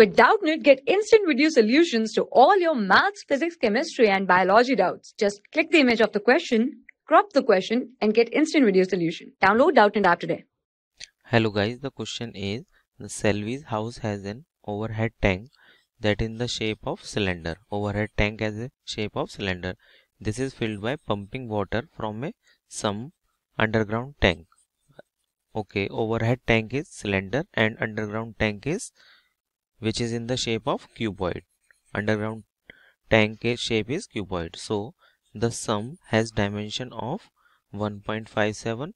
With Doubtnut, get instant video solutions to all your maths, physics, chemistry, and biology doubts. Just click the image of the question, crop the question, and get instant video solution. Download Doubtnut app today. Hello guys, the question is the Selvi's house has an overhead tank that in the shape of cylinder. Overhead tank has a shape of cylinder. This is filled by pumping water from a sump underground tank. Okay, overhead tank is cylinder and underground tank is which is in the shape of cuboid. Underground tank shape is cuboid. So the sump has dimension of 1.57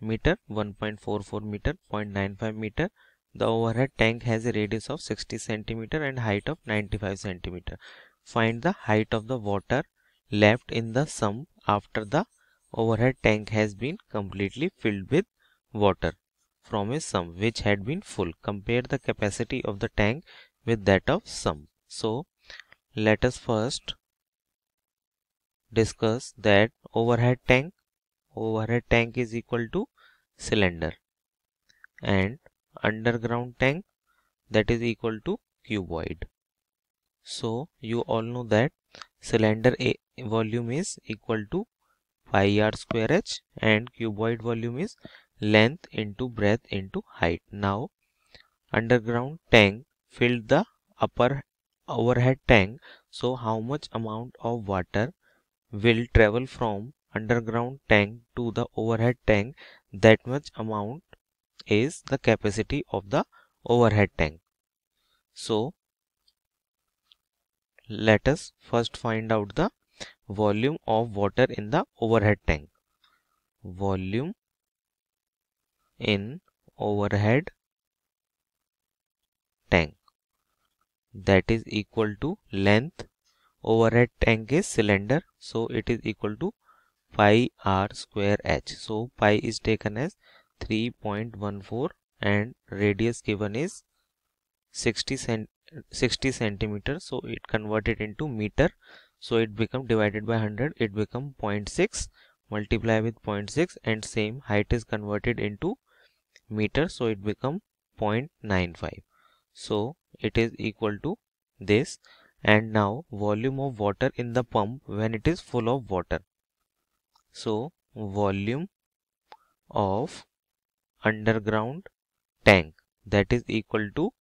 meter, 1.44 meter, 0.95 meter. The overhead tank has a radius of 60 centimeter and height of 95 centimeter. Find the height of the water left in the sump after the overhead tank has been completely filled with water from a sump which had been full. Compare the capacity of the tank with that of sump. So let us first discuss that overhead tank. Overhead tank is equal to cylinder and underground tank that is equal to cuboid. So you all know that cylinder A volume is equal to pi r square h and cuboid volume is length into breadth into height. Now underground tank filled the upper overhead tank. So how much amount of water will travel from underground tank to the overhead tank that much amount is the capacity of the overhead tank. So let us first find out the volume of water in the overhead tank. Volume in overhead tank. That is equal to length. Overhead tank is cylinder so it is equal to pi r square h. So pi is taken as 3.14 and radius given is 60 cent 60 centimeter. So it converted into meter. So it become divided by 100 it become 0.6 multiply with 0.6 and same height is converted into meter so it become 0.95 so it is equal to this. And now volume of water in the pump when it is full of water. So volume of underground tank that is equal to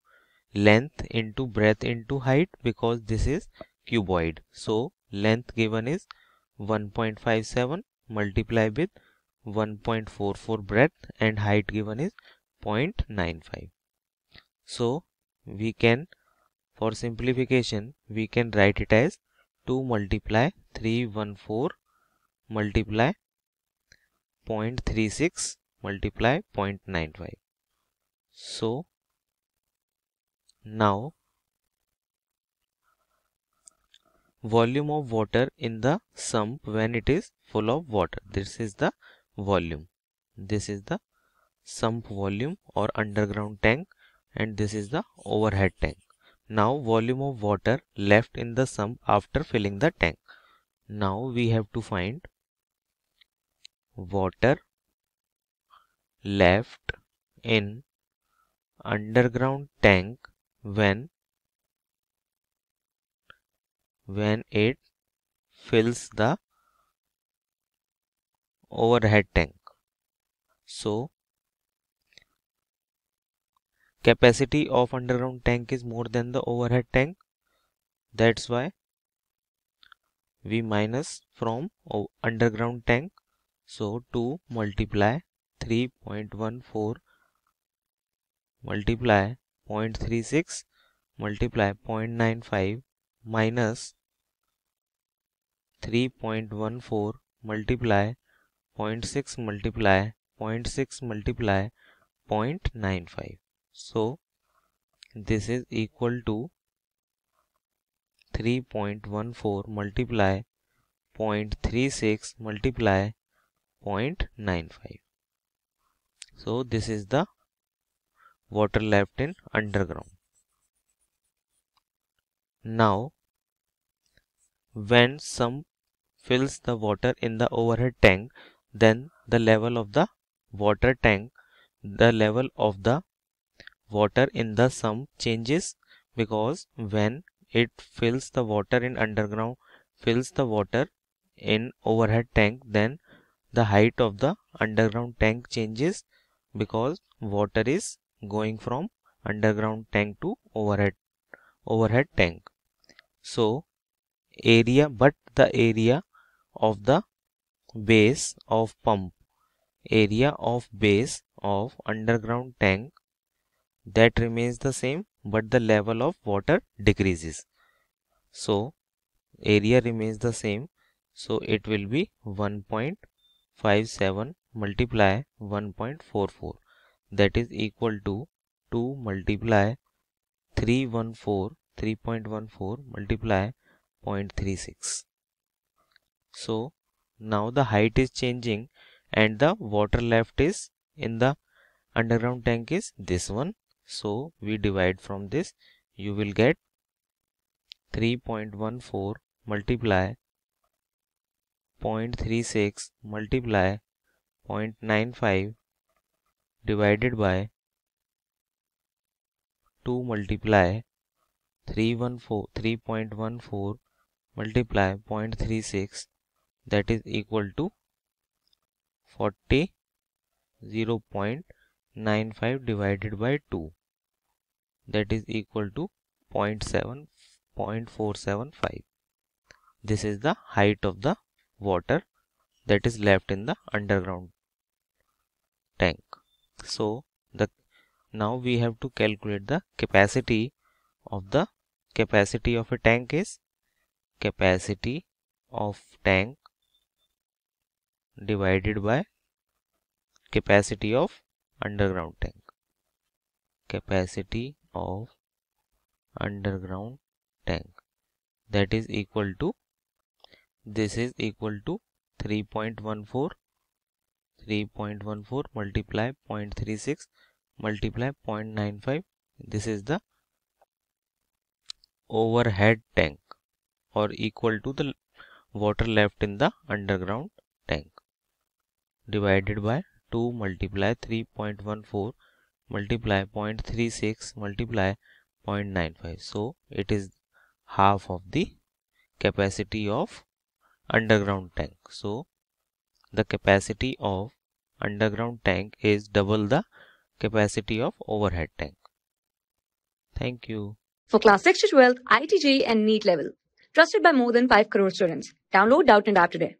length into breadth into height because this is cuboid. So length given is 1.57 multiply with 1.44 breadth and height given is 0.95 so we can for simplification we can write it as 2 multiply 314 multiply 0.36 multiply 0.95 so now volume of water in the sump when it is full of water. This is the volume. This is the sump volume or underground tank and this is the overhead tank. Now volume of water left in the sump after filling the tank. Now we have to find water left in underground tank when when it fills the overhead tank. So capacity of underground tank is more than the overhead tank. That's why we minus from underground tank. So 2 multiply 3.14 multiply 0.36 multiply 0.95 minus 3.14 multiply 0.6 multiply 0.6 multiply 0.95 so this is equal to 3.14 multiply 0.36 multiply 0.95 so this is the water left in underground. Now when sump fills the water in the overhead tank then the level of the water tank the level of the water in the sump changes because when it fills the water in underground fills the water in overhead tank then the height of the underground tank changes because water is going from underground tank to overhead overhead tank. So area but the area of the base of pump area of base of underground tank that remains the same but the level of water decreases. So area remains the same so it will be 1.57 multiply 1.44 that is equal to 2 multiply 314 3.14 multiply 0.36 so now the height is changing and the water left is in the underground tank is this one. So we divide from this you will get 3.14 multiply 0.36 multiply 0.95 divided by 2 multiply 314 3.14 multiply 0.36 that is equal to 40 0.95 divided by 2 that is equal to 0.7 0.475 this is the height of the water that is left in the underground tank. So the now we have to calculate the capacity of the capacity of a tank is capacity of tank divided by capacity of underground tank. Capacity of underground tank. That is equal to this is equal to 3.14 3.14 multiply 0.36 multiply 0.95 this is the overhead tank or equal to the water left in the underground tank divided by 2 multiply 3.14 multiply 0.36 multiply 0.95 so it is half of the capacity of underground tank so the capacity of underground tank is double the capacity of overhead tank thank you For class 6 to 12, IIT JEE and NEET level. Trusted by more than 5 crore students. Download Doubtnut App today.